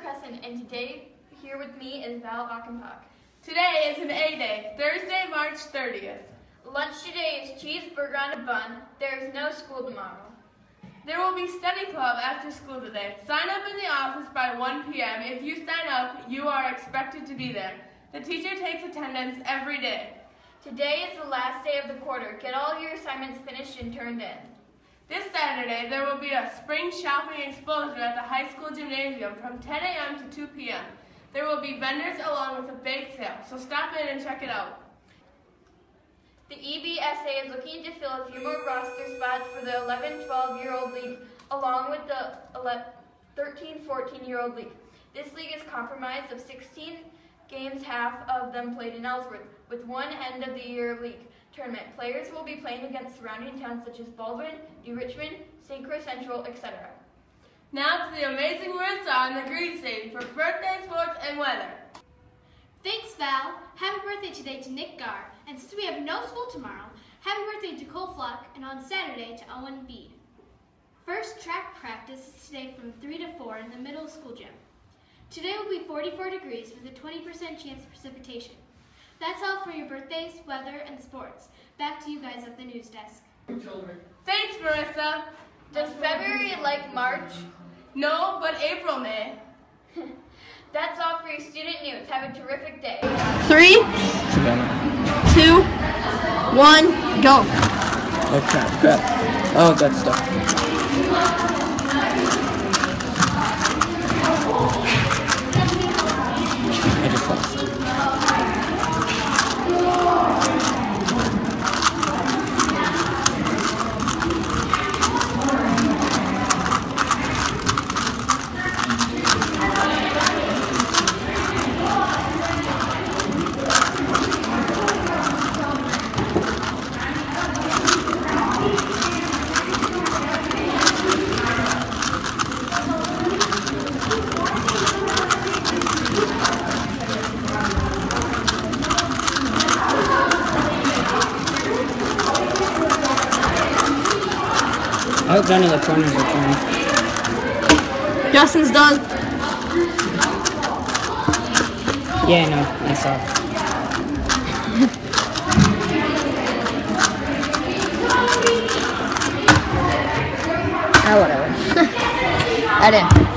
Crescent, and today here with me is Val Achenbach. Today is an A day, Thursday, March 30th. Lunch today is cheeseburger on a bun. There is no school tomorrow. There will be study club after school today. Sign up in the office by 1 p.m. If you sign up, you are expected to be there. The teacher takes attendance every day. Today is the last day of the quarter. Get all your assignments finished and turned in. This Saturday, there will be a spring shopping exposure at the high school gymnasium from 10 a.m. to 2 p.m. There will be vendors along with a bake sale, so stop in and check it out. The EBSA is looking to fill a few more roster spots for the 11-12 year old league along with the 13-14 year old league. This league is comprised of 16 games, half of them played in Ellsworth, with one end of the year league tournament. Players will be playing against surrounding towns such as Baldwin, New Richmond, St. Croix Central, etc. Now to the amazing Marissa on the green stage for birthday, sports, and weather. Thanks, Val. Happy birthday today to Nick Garr. And since we have no school tomorrow, happy birthday to Cole Flock and on Saturday to Owen Bede. First track practice is today from 3 to 4 in the middle school gym. Today will be 44 degrees with a 20% chance of precipitation. That's all for your birthdays, weather, and sports. Back to you guys at the news desk. Thanks, Marissa. Does February like March? No, but April may. That's all for your student news. Have a terrific day. Three, two, one, go. Oh crap, crap. Oh, good stuff. I just lost. I hope none of the corners are turned. Justin's done. Yeah, no, I saw. Ah, whatever. I didn't.